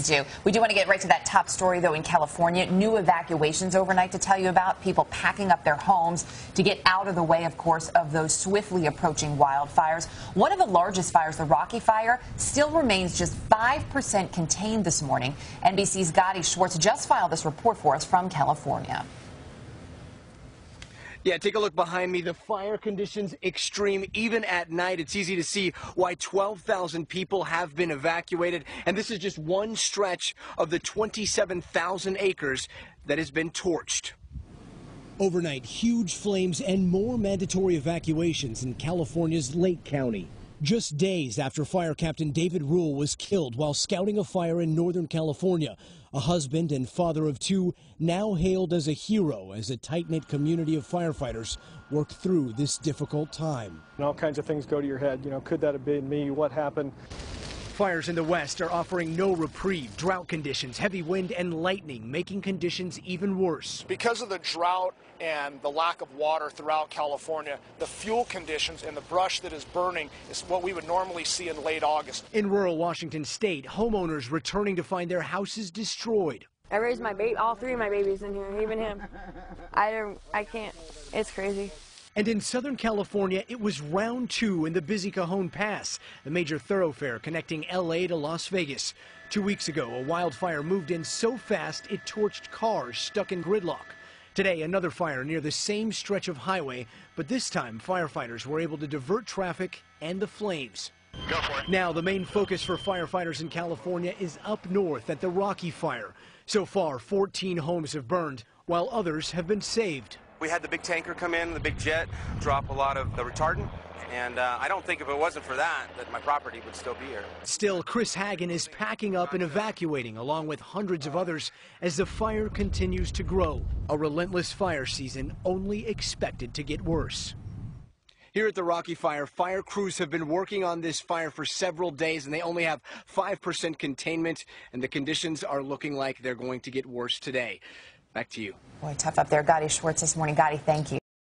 do. We do want to get right to that top story, though, in California. New evacuations overnight to tell you about. People packing up their homes to get out of the way, of course, of those swiftly approaching wildfires. One of the largest fires, the Rocky Fire, still remains just 5% contained this morning. NBC's Gadi Schwartz just filed this report for us from California. Yeah, take a look behind me. The fire conditions extreme even at night. It's easy to see why 12,000 people have been evacuated. And this is just one stretch of the 27,000 acres that has been torched. Overnight, huge flames and more mandatory evacuations in California's Lake County. Just days after fire captain David Ruhl was killed while scouting a fire in Northern California, a husband and father of two now hailed as a hero as a tight-knit community of firefighters work through this difficult time. And all kinds of things go to your head. You know, could that have been me? What happened? Fires in the west are offering no reprieve. Drought conditions, heavy wind, and lightning making conditions even worse. Because of the drought and the lack of water throughout California, the fuel conditions and the brush that is burning is what we would normally see in late August. In rural Washington state, homeowners returning to find their houses destroyed. I raised my baby, all three of my babies in here, even him. I don't, I can't. It's crazy. And in Southern California, it was round two in the busy Cajon Pass, the major thoroughfare connecting LA to Las Vegas. Two weeks ago, a wildfire moved in so fast it torched cars stuck in gridlock. Today, another fire near the same stretch of highway, but this time firefighters were able to divert traffic and the flames. Now, the main focus for firefighters in California is up north at the Rocky Fire. So far, 14 homes have burned, while others have been saved. We had the big tanker come in, the big jet, drop a lot of the retardant. And uh, I don't think if it wasn't for that, that my property would still be here. Still, Chris Hagen is packing up and evacuating along with hundreds of others as the fire continues to grow. A relentless fire season only expected to get worse. Here at the Rocky Fire, fire crews have been working on this fire for several days and they only have 5% containment and the conditions are looking like they're going to get worse today. Back to you. Boy, tough up there. Gadi Schwartz this morning. Gadi, thank you.